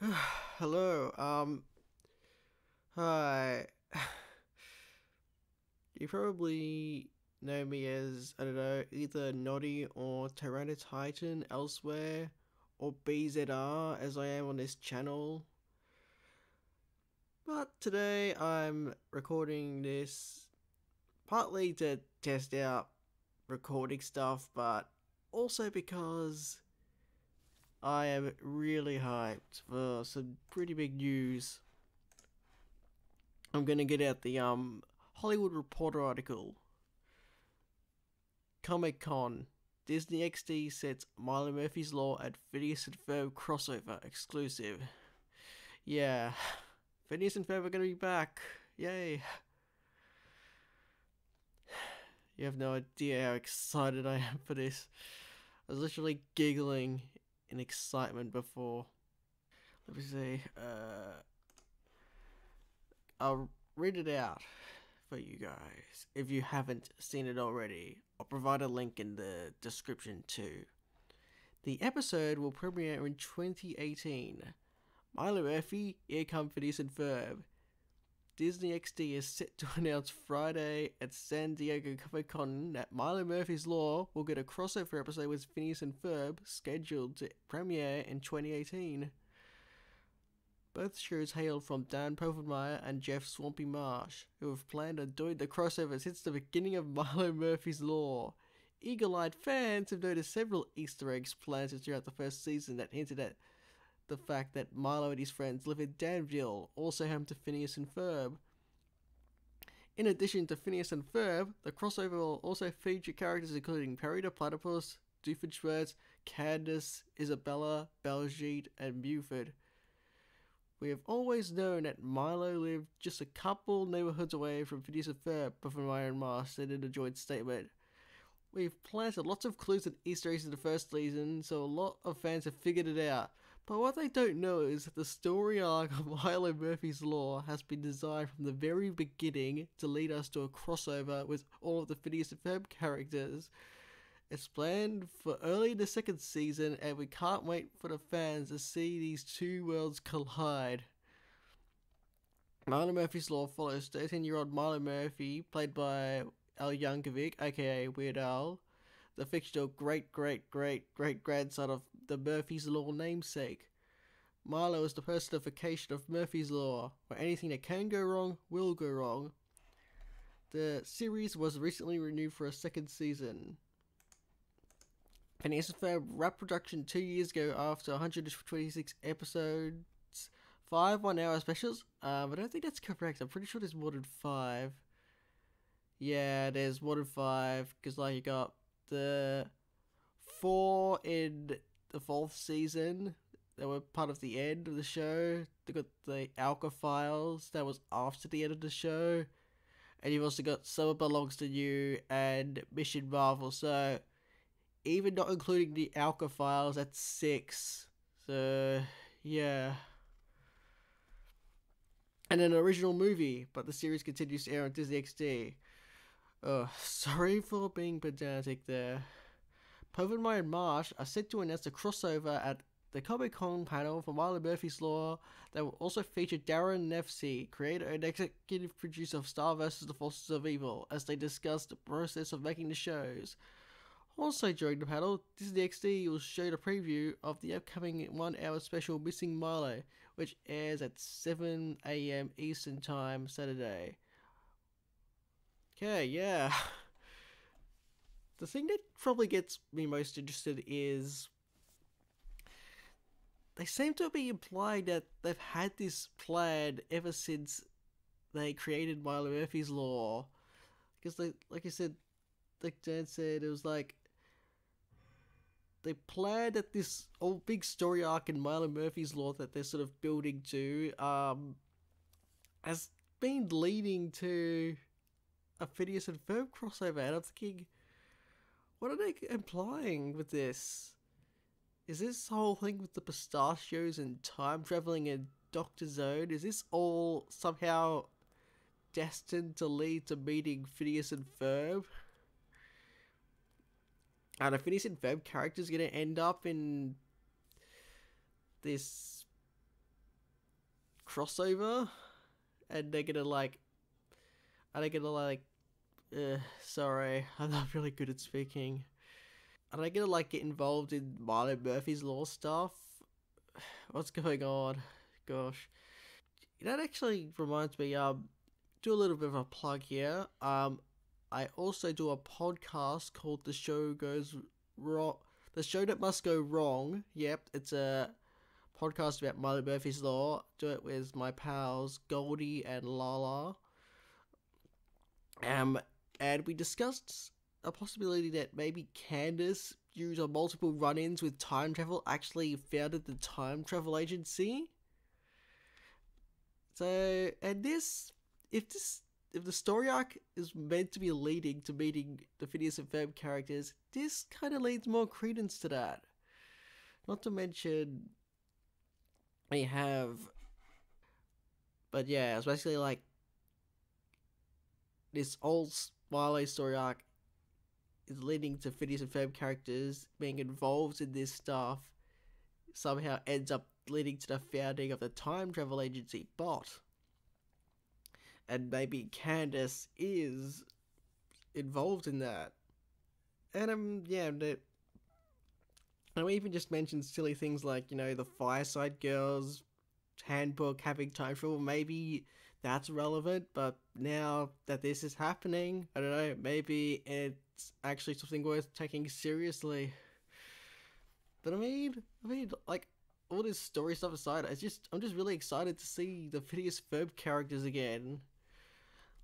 Hello. Um. Hi. You probably know me as I don't know either Noddy or Tyrannotitan elsewhere, or BZR as I am on this channel. But today I'm recording this partly to test out recording stuff, but also because I am really hyped for some pretty big news. I'm gonna get out the um Hollywood Reporter article. Comic Con. Disney XD sets Milo Murphy's Law at Phineas and Ferb crossover exclusive. Yeah, Phineas and Ferb are gonna be back. Yay! You have no idea how excited I am for this. I was literally giggling in excitement before. Let me see. Uh, I'll read it out for you guys if you haven't seen it already. I'll provide a link in the description too. The episode will premiere in 2018. Milo Murphy, Come Phineas and Ferb. Disney XD is set to announce Friday at San Diego Comic Con that Milo Murphy's Law will get a crossover episode with Phineas and Ferb scheduled to premiere in 2018. Both shows hail from Dan Povenmire and Jeff Swampy Marsh, who have planned on doing the crossover since the beginning of Milo Murphy's Law. Eagle eyed fans have noticed several Easter eggs planted throughout the first season that hinted at the fact that Milo and his friends live in Danville, also home to Phineas and Ferb. In addition to Phineas and Ferb, the crossover will also feature characters including Perry the Platypus, Doofenshmirtz, Candace, Isabella, Baljeet, and Buford. We have always known that Milo lived just a couple neighborhoods away from Phineas and Ferb, Povenmire and Marsh said in a joint statement. We've planted lots of clues and Easter eggs in the first season, so a lot of fans have figured it out. But what they don't know is that the story arc of Milo Murphy's Law has been designed from the very beginning to lead us to a crossover with all of the Phineas and Ferb characters. It's planned for early in the second season, and we can't wait for the fans to see these two worlds collide. Milo Murphy's Law follows 13 year old Milo Murphy, played by Al Yankovic, aka Weird Al, the fictional great great great great grandson of the Murphy's Law namesake. Milo is the personification of Murphy's Law, where anything that can go wrong will go wrong. The series was recently renewed for a second season. And Ferb wrapped production two years ago after 126 episodes, five one-hour specials. Um, I don't think that's correct. I'm pretty sure there's more than five. Yeah, there's more than five because like you got the four in the fourth season that were part of the end of the show. They got the OWCA Files that was after the end of the show, and you've also got Summer Belongs to You and Mission Marvel. So even not including the OWCA Files, that's six. So yeah. And an original movie, but the series continues to air on Disney XD. Uh, sorry for being pedantic there. Povenmire and Marsh are set to announce a crossover at the Comic Con panel for Milo Murphy's Law that will also feature Daron Nefcy, creator and executive producer of Star vs. the Forces of Evil, as they discuss the process of making the shows. Also during the panel, Disney XD will show the preview of the upcoming one hour special Missing Milo, which airs at 7am Eastern Time Saturday. Okay, yeah. The thing that probably gets me most interested is they seem to be implying that they've had this plan ever since they created Milo Murphy's Law. Because, they, like I said, like Dan said, it was like they planned at this old big story arc in Milo Murphy's Law that they're sort of building to um, has been leading to a Phineas and Ferb crossover, and I'm thinking, what are they implying with this? Is this whole thing with the pistachios and time traveling and Doctor Zone? Is this all somehow destined to lead to meeting Phineas and Ferb? And a Phineas and Ferb character is going to end up in this crossover, and they're gonna like, are they gonna like, uh, sorry, I'm not really good at speaking. Are they gonna like get involved in Milo Murphy's Law stuff? What's going on? Gosh, that actually reminds me. Um, do a little bit of a plug here. Um, I also do a podcast called The Show Goes Wrong. The Show That Must Go Wrong. Yep, it's a podcast about Milo Murphy's Law. Do it with my pals Goldie and Lala. Um, and we discussed a possibility that maybe Candace, due to multiple run-ins with time travel, actually founded the time travel agency. So, and this, if this, if the story arc is meant to be leading to meeting the Phineas and Ferb characters, this kind of leads more credence to that. Not to mention, we have, but yeah, it's basically like this old Milo story arc is leading to Phineas and Ferb characters being involved in this stuff. Somehow ends up leading to the founding of the time travel agency bot. And maybe Candace is involved in that. And um yeah, and we even just mentioned silly things like, you know, the Fireside Girls handbook having time travel. Maybe that's relevant, but now that this is happening, I don't know, maybe it's actually something worth taking seriously. But I mean, I mean, like, all this story stuff aside, I just I'm just really excited to see the Phineas Ferb characters again.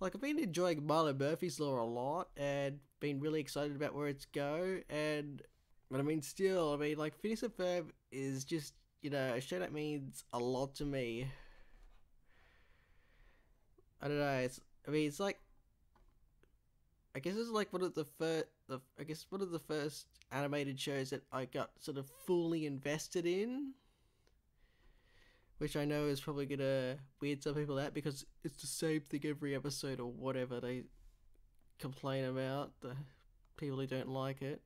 Like I've been enjoying Milo Murphy's Law a lot and been really excited about where it's go and but I mean still I mean like Phineas and Ferb is just you know a show that means a lot to me. I don't know. It's I mean it's like I guess it's like one of the first I guess one of the first animated shows that I got sort of fully invested in which I know is probably gonna weird some people out because it's the same thing every episode or whatever they complain about the people who don't like it.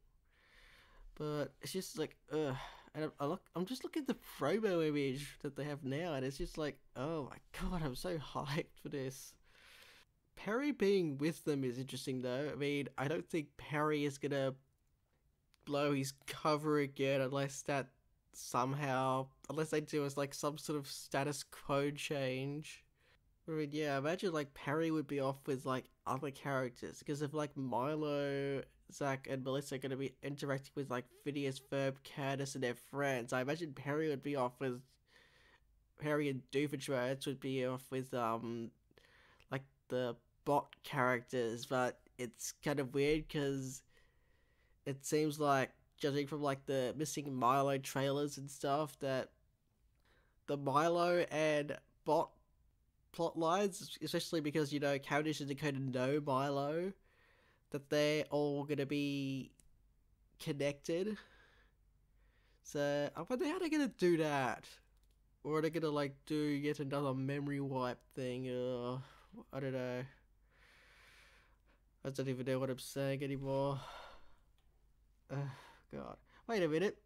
But it's just like, ugh. And I look, I'm just looking at the promo image that they have now, and it's just like, oh my god, I'm so hyped for this. Perry being with them is interesting though. I mean, I don't think Perry is gonna blow his cover again unless that somehow, unless they do as like some sort of status quo change. I mean, yeah, imagine like Perry would be off with like other characters because if like Milo, Zach, and Melissa are going to be interacting with like Phineas, Ferb, Candace, and their friends, I imagine Perry would be off with Perry and Doofenshmirtz would be off with um like the bot characters, but it's kind of weird because it seems like judging from like the missing Milo trailers and stuff, that the Milo and bot plot lines, especially because you know Cavendish and Dakota know Milo, that they're all gonna be connected. So I wonder how they're gonna do that, or are they gonna like do yet another memory wipe thing? Uh, I don't know. I don't even know what I'm saying anymore. Uh, God. Wait a minute.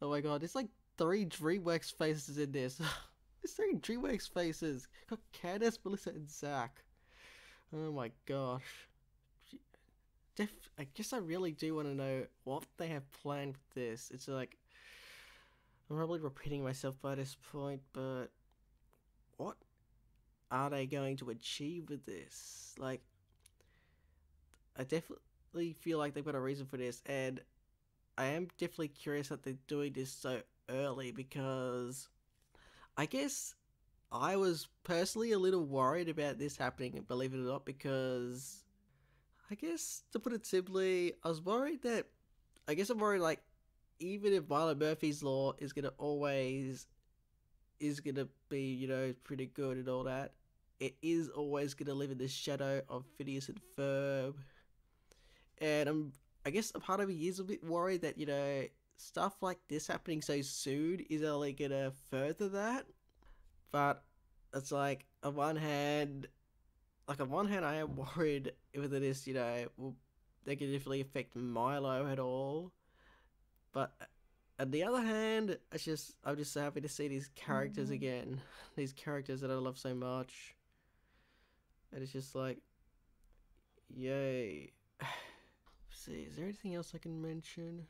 Oh my god, there's like three DreamWorks faces in this. three DreamWorks faces. Got Candace, Melissa, and Zach. Oh my gosh. Def- I guess I really do want to know what they have planned with this. It's like I'm probably repeating myself by this point, but what are they going to achieve with this? Like, I definitely feel like they've got a reason for this, and I am definitely curious that they're doing this so early because I guess I was personally a little worried about this happening, believe it or not, because I guess to put it simply, I was worried that I guess I'm worried like even if Violet Murphy's Law is gonna always is gonna be you know pretty good and all that, it is always gonna live in the shadow of Phineas and Ferb. And I'm I guess a part of me is a bit worried that you know stuff like this happening so soon is only gonna further that. But it's like on one hand, like on one hand, I am worried whether this you know will negatively affect Milo at all. But uh, on the other hand, it's just I'm just so happy to see these characters mm. again. These characters that I love so much. And it's just like yay. see, is there anything else I can mention?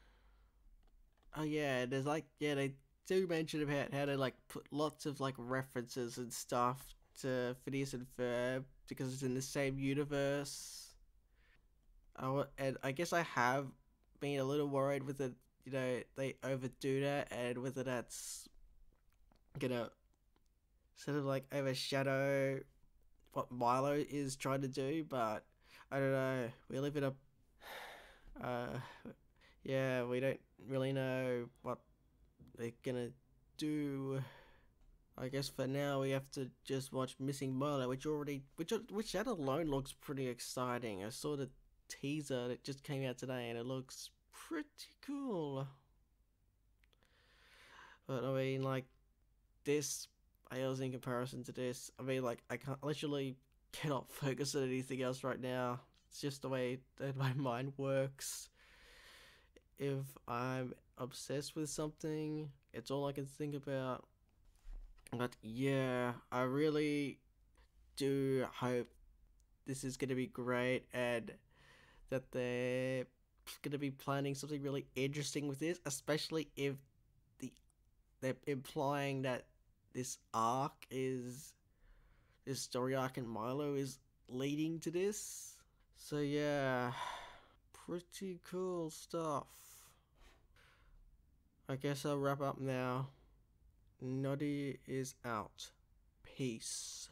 Oh yeah, there's like yeah, they do mention about how they like put lots of like references and stuff to Phineas and Ferb because it's in the same universe. I, and I guess I have been a little worried with it, you know, they overdo that and whether that's gonna sort of like overshadow what Milo is trying to do, but I don't know. We live in a. Uh, yeah, we don't really know what they're gonna do. I guess for now we have to just watch Missing Milo, which already, which which that alone looks pretty exciting. I saw the teaser that just came out today, and it looks pretty cool. But I mean, like this pales in comparison to this. I mean, like I can't literally cannot focus on anything else right now. It's just the way that my mind works. If I'm obsessed with something, it's all I can think about. But yeah, I really do hope this is going to be great and that they're going to be planning something really interesting with this, especially if the they're implying that this arc is this story arc in Milo is leading to this. So yeah, pretty cool stuff. I guess I'll wrap up now. Noddy is out. Peace.